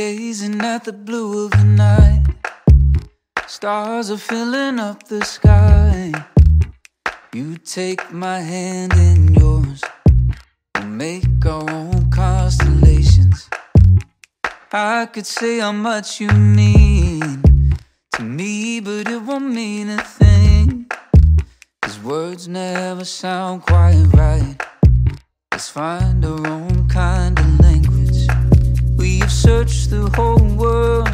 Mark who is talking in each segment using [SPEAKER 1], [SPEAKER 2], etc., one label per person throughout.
[SPEAKER 1] gazing at the blue of the night. Stars are filling up the sky. You take my hand in yours. We'll make our own constellations. I could say how much you mean to me, but it won't mean a thing. Cause words never sound quite right. Let's find our own kind of the whole world,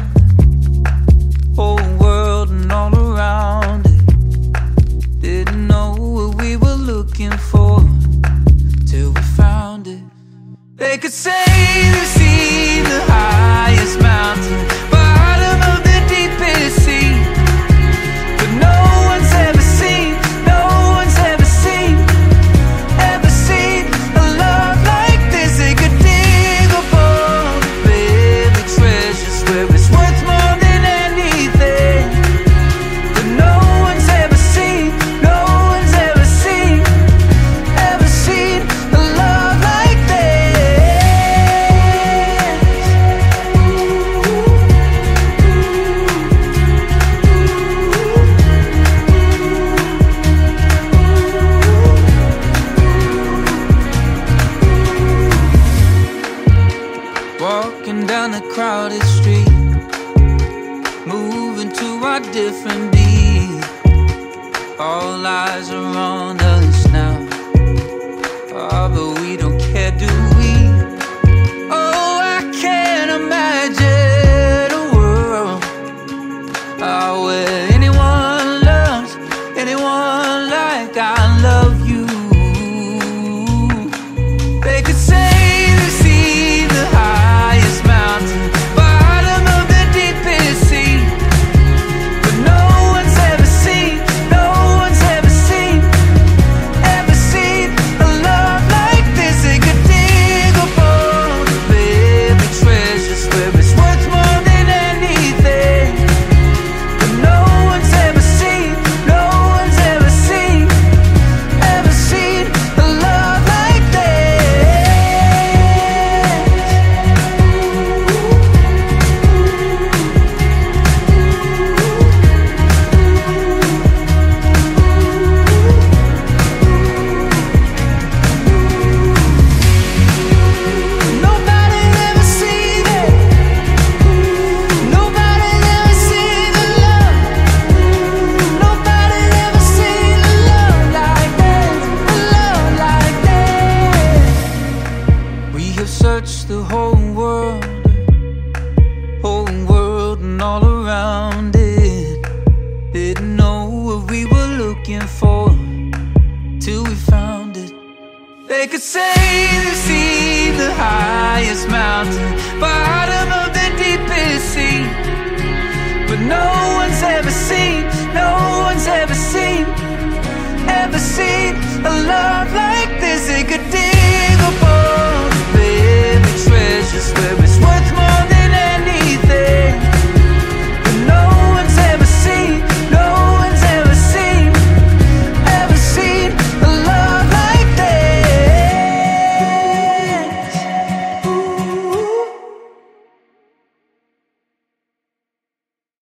[SPEAKER 1] whole world and all around it. Didn't know what we were looking for till we found it. They could say they've down the crowded street, moving to our different beat. All eyes are on us They could say they've seen the highest mountain, bottom of the deepest sea. But no one's ever seen, no one's ever seen, ever seen a love like this. It could